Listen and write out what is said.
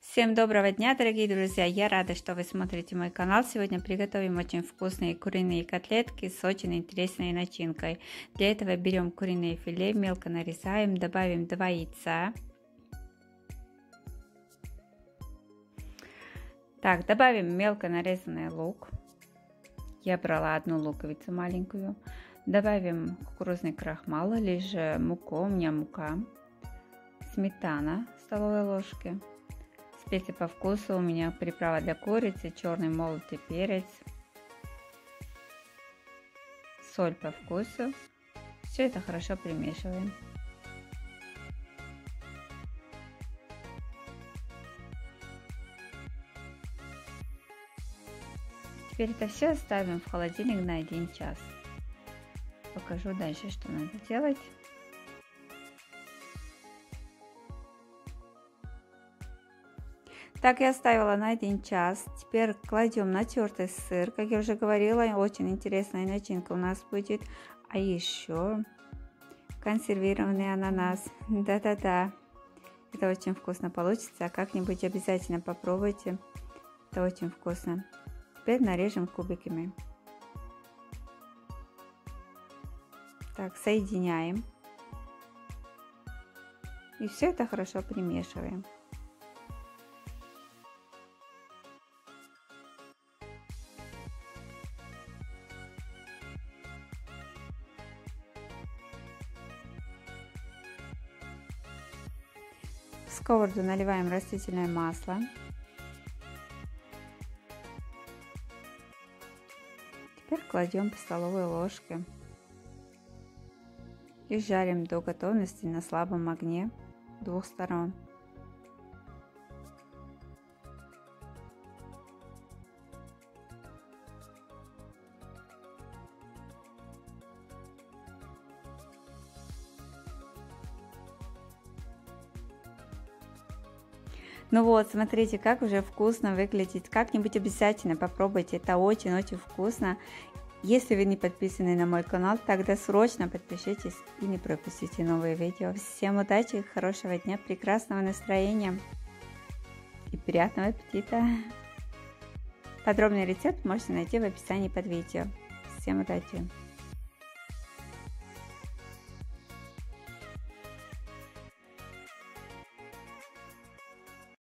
Всем доброго дня, дорогие друзья! Я рада, что вы смотрите мой канал. Сегодня приготовим очень вкусные куриные котлетки с очень интересной начинкой. Для этого берем куриное филе, мелко нарезаем, добавим 2 яйца. Так, добавим мелко нарезанный лук. Я брала одну луковицу маленькую. Добавим кукурузный крахмал или же муку, у меня мука. Сметана столовой ложки Специи по вкусу у меня приправа для курицы, черный молотый перец, соль по вкусу. Все это хорошо примешиваем. Теперь это все оставим в холодильник на 1 час. Покажу дальше, что надо делать. Так я оставила на один час. Теперь кладем натертый сыр. Как я уже говорила, очень интересная начинка у нас будет. А еще консервированный ананас. Да-да-да. Это очень вкусно получится. Как-нибудь обязательно попробуйте. Это очень вкусно. Теперь нарежем кубиками. Так, соединяем. И все это хорошо примешиваем. Сковороду наливаем растительное масло. Теперь кладем по столовой ложке и жарим до готовности на слабом огне двух сторон. Ну вот, смотрите, как уже вкусно выглядит. Как-нибудь обязательно попробуйте, это очень-очень вкусно. Если вы не подписаны на мой канал, тогда срочно подпишитесь и не пропустите новые видео. Всем удачи, хорошего дня, прекрасного настроения и приятного аппетита. Подробный рецепт можете найти в описании под видео. Всем удачи!